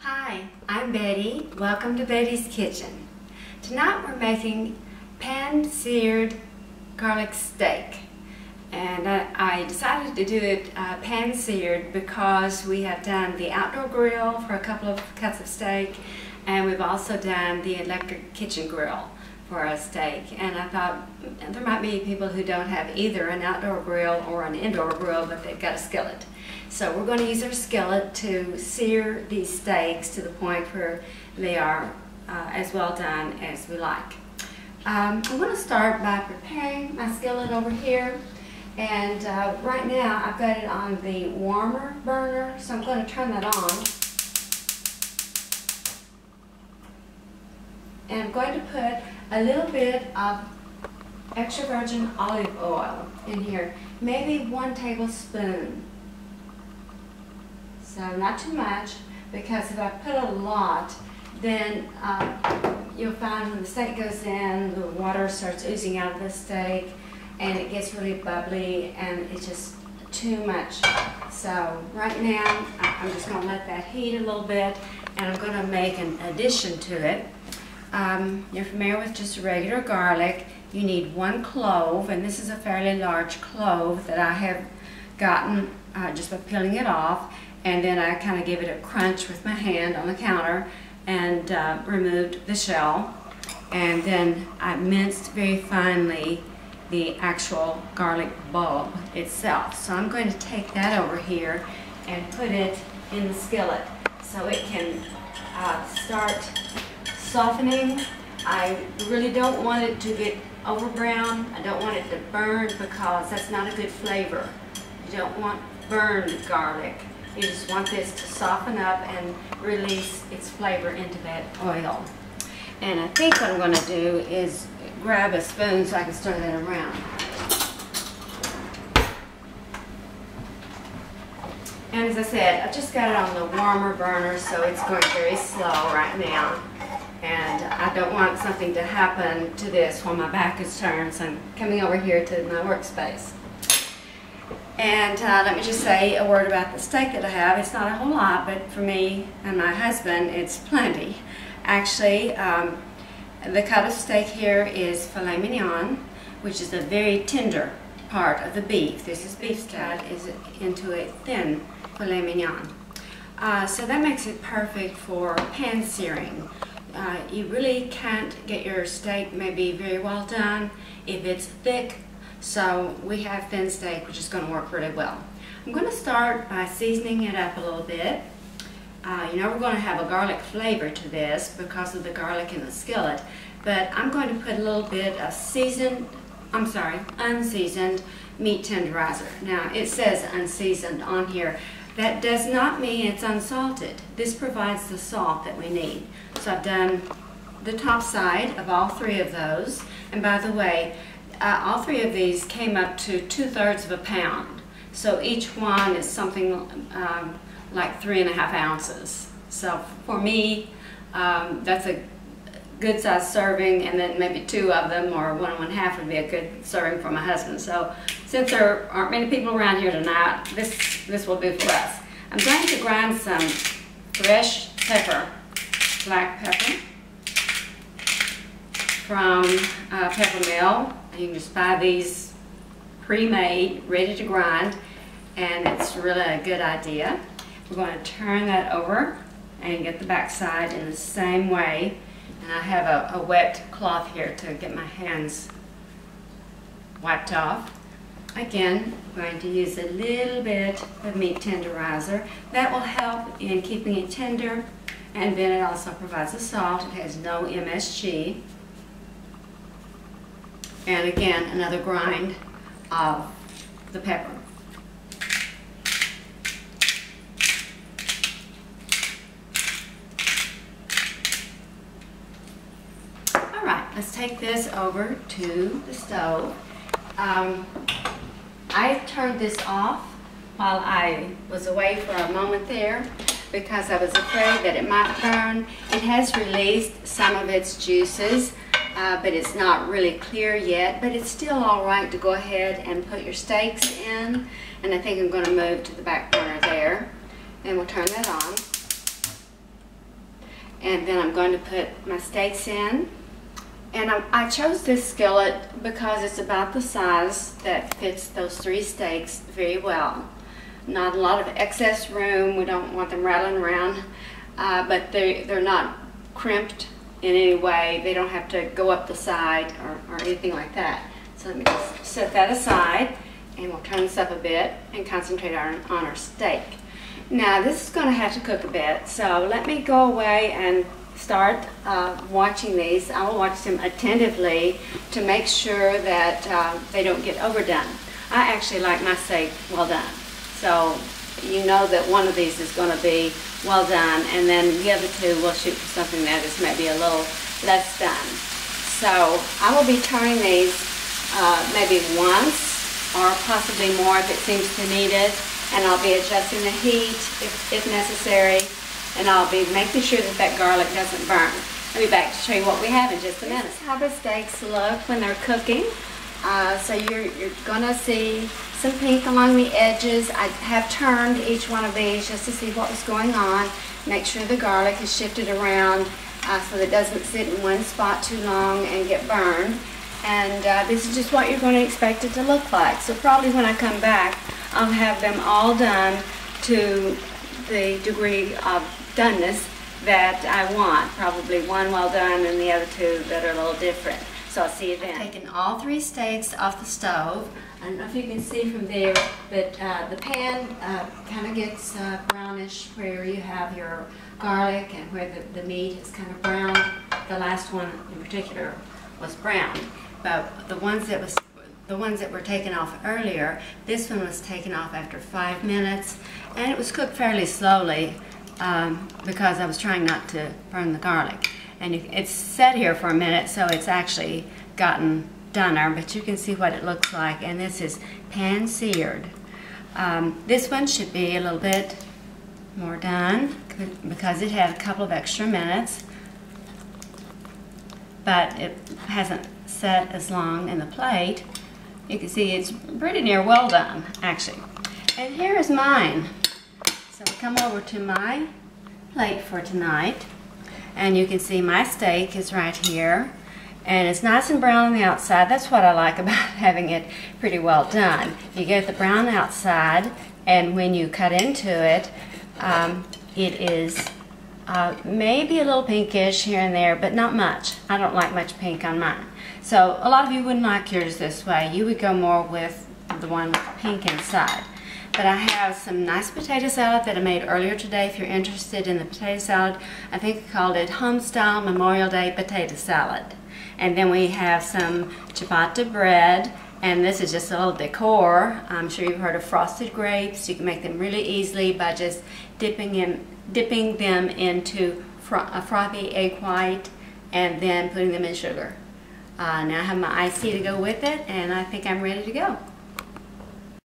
Hi, I'm Betty. Welcome to Betty's Kitchen. Tonight we're making pan-seared garlic steak. And I, I, decided to do it uh, pan-seared because we have done the outdoor grill for a couple of cuts of steak and we've also done the electric kitchen grill for a steak. And I thought there might be people who don't have either an outdoor grill or an indoor grill, but they've got a skillet. So we're going to use our skillet to sear these steaks to the point where they are uh, as well done as we like. Um, I'm going to start by preparing my skillet over here. And uh, right now I've got it on the warmer burner, so I'm going to turn that on. And I'm going to put a little bit of extra virgin olive oil in here, maybe one tablespoon. So not too much, because if I put a lot, then uh, you'll find when the steak goes in, the water starts oozing out of the steak, and it gets really bubbly, and it's just too much. So right now, I'm just going to let that heat a little bit, and I'm going to make an addition to it. Um, you're familiar with just regular garlic. You need one clove, and this is a fairly large clove that I have gotten uh, just by peeling it off. And then I kind of gave it a crunch with my hand on the counter and uh, removed the shell. And then I minced very finely the actual garlic bulb itself. So I'm going to take that over here and put it in the skillet so it can uh, start softening. I really don't want it to get over brown. I don't want it to burn because that's not a good flavor. You don't want burned garlic. You just want this to soften up and release its flavor into that oil. And I think what I'm going to do is grab a spoon so I can stir that around. And as I said, I've just got it on the warmer burner, so it's going very slow right now. And I don't want something to happen to this while my back is turned, so I'm coming over here to my workspace. And uh, let me just say a word about the steak that I have. It's not a whole lot, but for me and my husband, it's plenty. Actually, um, the cut of steak here is filet mignon, which is a very tender part of the beef. This is beef cut is into a thin filet mignon. Uh, so that makes it perfect for pan searing. Uh, you really can't get your steak maybe very well done if it's thick so we have thin steak, which is going to work really well. I'm going to start by seasoning it up a little bit. Uh, you know we're going to have a garlic flavor to this because of the garlic in the skillet, but I'm going to put a little bit of seasoned, I'm sorry, unseasoned meat tenderizer. Now it says unseasoned on here. That does not mean it's unsalted. This provides the salt that we need. So I've done the top side of all three of those. And by the way, uh, all three of these came up to two-thirds of a pound. So each one is something um, like three and a half ounces. So for me, um, that's a good size serving and then maybe two of them or one and one half would be a good serving for my husband. So since there aren't many people around here tonight, this, this will do for us. I'm going to grind some fresh pepper, black pepper from uh, Peppermill you can just buy these pre-made, ready to grind, and it's really a good idea. We're going to turn that over and get the back side in the same way. And I have a, a wet cloth here to get my hands wiped off. Again, I'm going to use a little bit of meat tenderizer. That will help in keeping it tender and then it also provides the salt. It has no MSG. And again, another grind of the pepper. All right, let's take this over to the stove. Um, I turned this off while I was away for a moment there because I was afraid that it might burn. It has released some of its juices uh, but it's not really clear yet, but it's still all right to go ahead and put your steaks in. And I think I'm going to move to the back burner there, and we'll turn that on. And then I'm going to put my steaks in. And I, I chose this skillet because it's about the size that fits those three steaks very well. Not a lot of excess room. We don't want them rattling around. Uh, but they, they're not crimped in any way. They don't have to go up the side or, or anything like that. So let me just set that aside and we'll turn this up a bit and concentrate on, on our steak. Now this is going to have to cook a bit, so let me go away and start uh, watching these. I will watch them attentively to make sure that uh, they don't get overdone. I actually like my steak well done. So you know that one of these is going to be well done and then the other two will shoot for something that is maybe a little less done. So I will be turning these uh, maybe once or possibly more if it seems to need it. And I'll be adjusting the heat if, if necessary. And I'll be making sure that that garlic doesn't burn. I'll be back to show you what we have in just a minute. How the steaks look when they're cooking. Uh, so you're, you're gonna see some pink along the edges. I have turned each one of these just to see what was going on. Make sure the garlic is shifted around uh, so that it doesn't sit in one spot too long and get burned. And uh, this is just what you're going to expect it to look like. So probably when I come back, I'll have them all done to the degree of doneness that I want. Probably one well done and the other two that are a little different. So I'll see you then. I've taken all three steaks off the stove. I don't know if you can see from there, but uh, the pan uh, kind of gets uh, brownish where you have your garlic and where the, the meat is kind of brown. The last one in particular was brown but the ones that was the ones that were taken off earlier, this one was taken off after five minutes, and it was cooked fairly slowly um, because I was trying not to burn the garlic. And it's set here for a minute, so it's actually gotten doner, but you can see what it looks like, and this is pan-seared. Um, this one should be a little bit more done because it had a couple of extra minutes, but it hasn't set as long in the plate. You can see it's pretty near well done, actually. And here is mine. So come over to my plate for tonight. And you can see my steak is right here. And it's nice and brown on the outside. That's what I like about having it pretty well done. You get the brown outside, and when you cut into it, um, it is uh, maybe a little pinkish here and there, but not much. I don't like much pink on mine. So a lot of you wouldn't like yours this way. You would go more with the one with pink inside. But I have some nice potato salad that I made earlier today. If you're interested in the potato salad, I think I called it Homestyle Memorial Day Potato Salad. And then we have some ciabatta bread, and this is just a little decor. I'm sure you've heard of frosted grapes. You can make them really easily by just dipping, in, dipping them into fr a frothy egg white and then putting them in sugar. Uh, now I have my iced tea to go with it, and I think I'm ready to go.